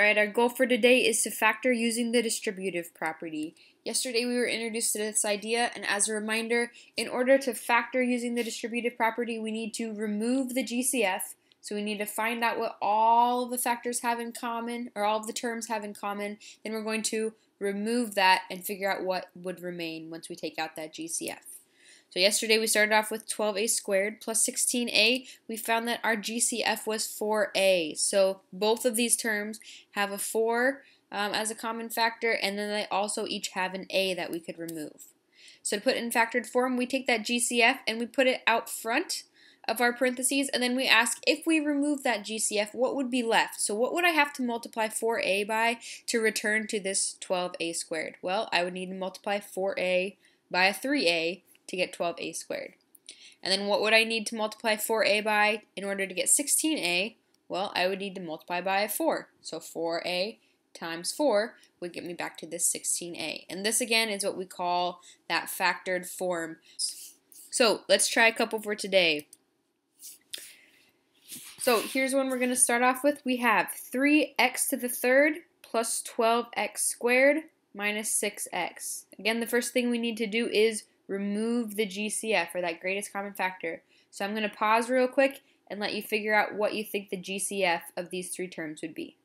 Alright, our goal for today is to factor using the distributive property. Yesterday we were introduced to this idea, and as a reminder, in order to factor using the distributive property, we need to remove the GCF. So we need to find out what all of the factors have in common, or all of the terms have in common. Then we're going to remove that and figure out what would remain once we take out that GCF. So yesterday we started off with 12a squared plus 16a. We found that our GCF was 4a. So both of these terms have a 4 um, as a common factor, and then they also each have an a that we could remove. So to put in factored form, we take that GCF and we put it out front of our parentheses, and then we ask if we remove that GCF, what would be left? So what would I have to multiply 4a by to return to this 12a squared? Well, I would need to multiply 4a by a 3a to get 12a squared. And then what would I need to multiply 4a by in order to get 16a? Well, I would need to multiply by 4. So 4a times 4 would get me back to this 16a. And this again is what we call that factored form. So let's try a couple for today. So here's one we're going to start off with. We have 3x to the third plus 12x squared minus 6x. Again, the first thing we need to do is remove the GCF, or that greatest common factor. So I'm going to pause real quick and let you figure out what you think the GCF of these three terms would be.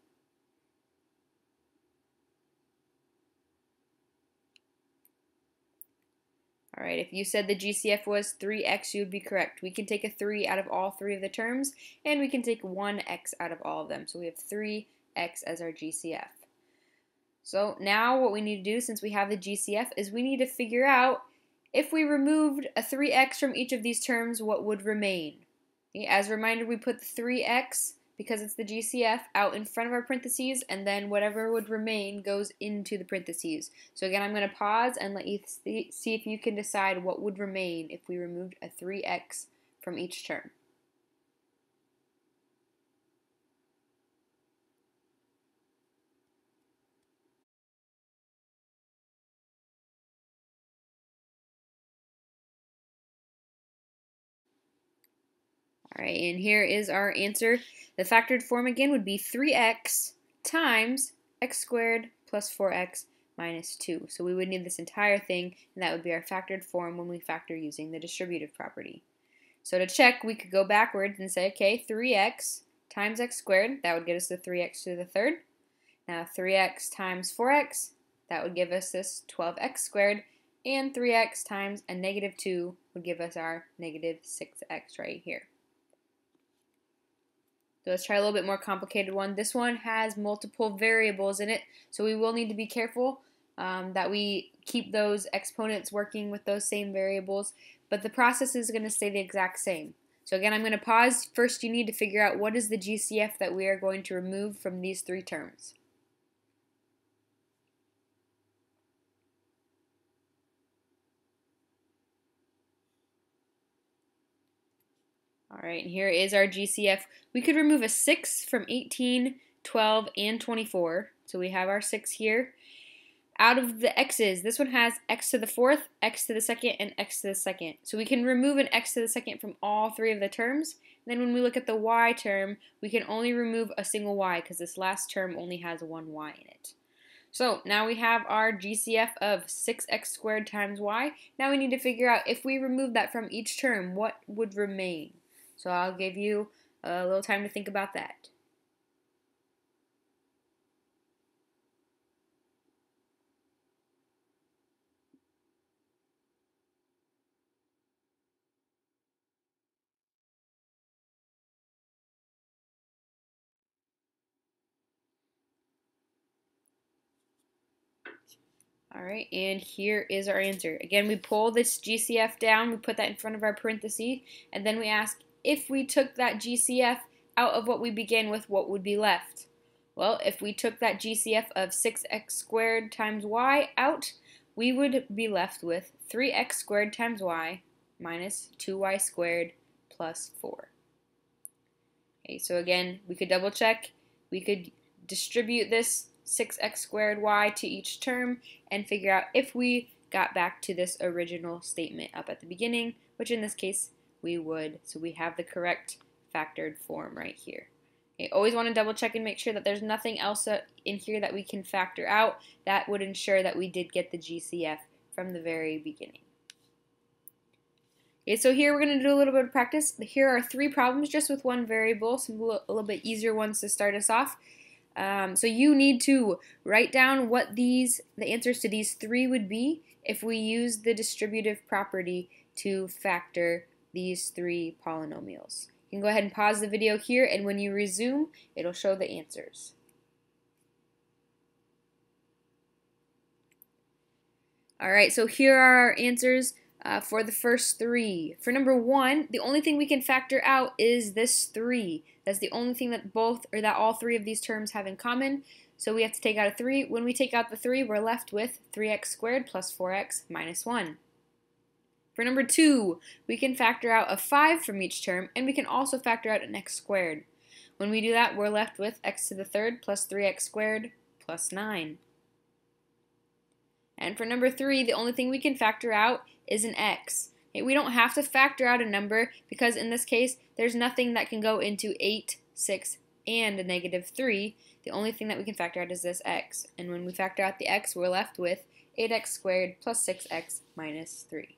Alright, if you said the GCF was 3x, you would be correct. We can take a 3 out of all three of the terms, and we can take 1x out of all of them. So we have 3x as our GCF. So now what we need to do, since we have the GCF, is we need to figure out if we removed a 3x from each of these terms, what would remain? As a reminder, we put the 3x, because it's the GCF, out in front of our parentheses, and then whatever would remain goes into the parentheses. So again, I'm going to pause and let you see if you can decide what would remain if we removed a 3x from each term. All right, and here is our answer. The factored form again would be 3x times x squared plus 4x minus 2. So we would need this entire thing, and that would be our factored form when we factor using the distributive property. So to check, we could go backwards and say, okay, 3x times x squared, that would get us the 3x to the third. Now 3x times 4x, that would give us this 12x squared, and 3x times a negative 2 would give us our negative 6x right here. So let's try a little bit more complicated one. This one has multiple variables in it, so we will need to be careful um, that we keep those exponents working with those same variables, but the process is going to stay the exact same. So again, I'm going to pause. First, you need to figure out what is the GCF that we are going to remove from these three terms. All right, and here is our GCF. We could remove a 6 from 18, 12, and 24. So we have our 6 here. Out of the x's, this one has x to the fourth, x to the second, and x to the second. So we can remove an x to the second from all three of the terms. then when we look at the y term, we can only remove a single y because this last term only has one y in it. So now we have our GCF of 6x squared times y. Now we need to figure out if we remove that from each term, what would remain? So I'll give you a little time to think about that. All right, and here is our answer. Again, we pull this GCF down, we put that in front of our parenthesis, and then we ask if we took that GCF out of what we began with, what would be left? Well, if we took that GCF of 6x squared times y out, we would be left with 3x squared times y minus 2y squared plus 4. Okay, so again, we could double check. We could distribute this 6x squared y to each term and figure out if we got back to this original statement up at the beginning, which in this case we would. So we have the correct factored form right here. You always want to double check and make sure that there's nothing else in here that we can factor out. That would ensure that we did get the GCF from the very beginning. Okay, so here we're going to do a little bit of practice. Here are three problems just with one variable, some a little bit easier ones to start us off. Um, so you need to write down what these, the answers to these three would be if we use the distributive property to factor these three polynomials. You can go ahead and pause the video here, and when you resume, it'll show the answers. Alright, so here are our answers uh, for the first three. For number one, the only thing we can factor out is this 3. That's the only thing that both, or that all three of these terms have in common. So we have to take out a 3. When we take out the 3, we're left with 3x squared plus 4x minus 1. For number 2, we can factor out a 5 from each term, and we can also factor out an x squared. When we do that, we're left with x to the third plus 3x squared plus 9. And for number 3, the only thing we can factor out is an x. We don't have to factor out a number because in this case, there's nothing that can go into 8, 6, and a negative 3. The only thing that we can factor out is this x. And when we factor out the x, we're left with 8x squared plus 6x minus 3.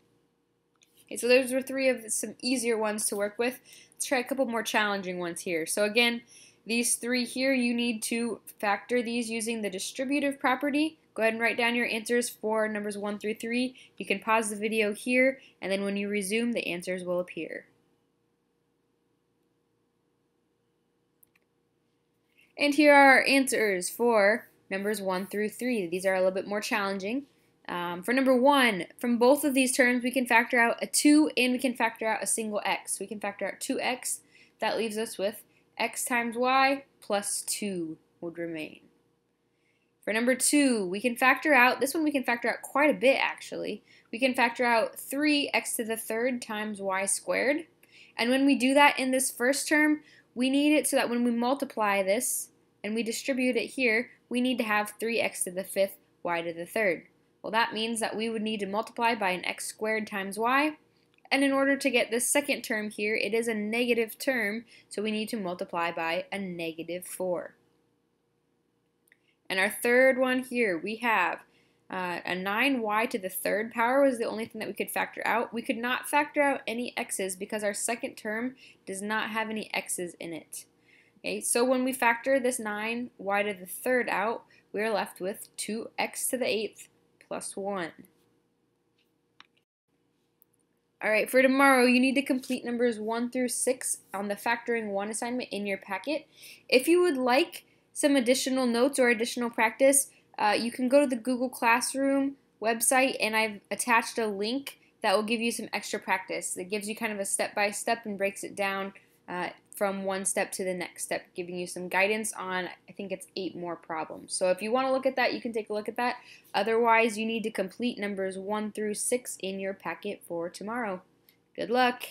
Okay, so those were three of some easier ones to work with. Let's try a couple more challenging ones here. So again, these three here, you need to factor these using the distributive property. Go ahead and write down your answers for numbers 1 through 3. You can pause the video here, and then when you resume, the answers will appear. And here are our answers for numbers 1 through 3. These are a little bit more challenging. Um, for number 1, from both of these terms, we can factor out a 2 and we can factor out a single x. We can factor out 2x. That leaves us with x times y plus 2 would remain. For number two, we can factor out, this one we can factor out quite a bit actually. We can factor out 3x to the third times y squared. And when we do that in this first term, we need it so that when we multiply this and we distribute it here, we need to have 3x to the fifth, y to the third. Well, that means that we would need to multiply by an x squared times y. And in order to get this second term here, it is a negative term, so we need to multiply by a negative 4. And our third one here, we have uh, a 9y to the third power was the only thing that we could factor out. We could not factor out any x's because our second term does not have any x's in it. Okay, so when we factor this 9y to the third out, we're left with 2x to the eighth plus 1. Alright, for tomorrow, you need to complete numbers 1 through 6 on the factoring 1 assignment in your packet. If you would like some additional notes or additional practice, uh, you can go to the Google Classroom website and I've attached a link that will give you some extra practice. It gives you kind of a step by step and breaks it down uh, from one step to the next step, giving you some guidance on, I think it's eight more problems. So if you want to look at that, you can take a look at that. Otherwise, you need to complete numbers one through six in your packet for tomorrow. Good luck!